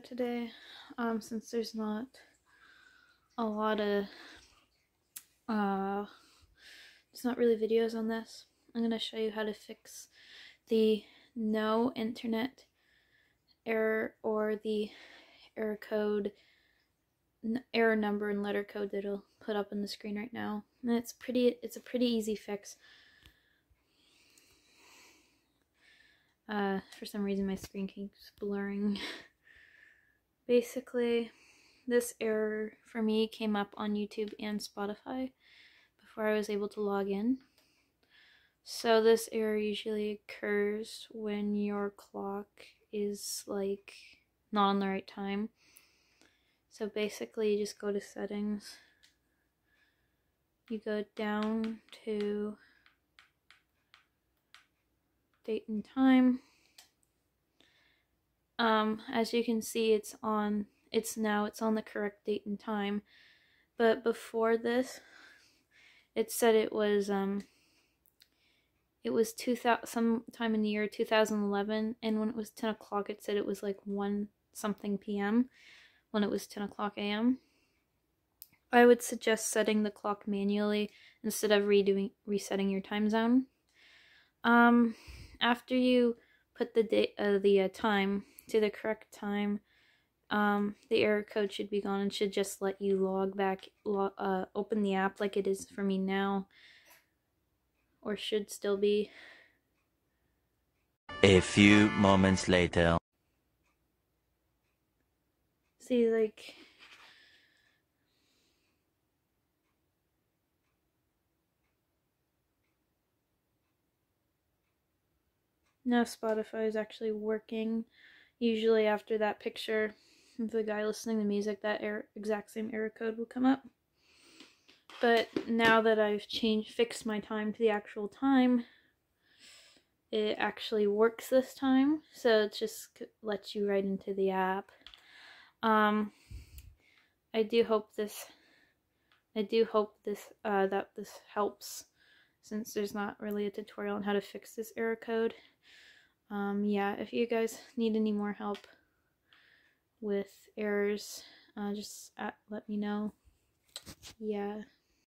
today, um, since there's not a lot of, uh, there's not really videos on this, I'm going to show you how to fix the no internet error or the error code, error number and letter code that it'll put up on the screen right now. And it's pretty, it's a pretty easy fix. Uh, for some reason my screen keeps blurring. Basically, this error for me came up on YouTube and Spotify before I was able to log in. So this error usually occurs when your clock is like not on the right time. So basically you just go to settings. You go down to date and time. Um, as you can see, it's on, it's now, it's on the correct date and time. But before this, it said it was, um, it was 2000, sometime in the year 2011. And when it was 10 o'clock, it said it was like 1 something p.m. when it was 10 o'clock a.m. I would suggest setting the clock manually instead of redoing resetting your time zone. Um, after you put the date, uh, the uh, time to the correct time, um, the error code should be gone and should just let you log back, log, uh, open the app like it is for me now, or should still be. A few moments later. See, like, Now Spotify is actually working. Usually after that picture of the guy listening to music, that error, exact same error code will come up. But now that I've changed, fixed my time to the actual time, it actually works this time. So it just lets you right into the app. Um, I do hope this, I do hope this, uh, that this helps since there's not really a tutorial on how to fix this error code um, yeah, if you guys need any more help with errors, uh, just at, let me know. Yeah.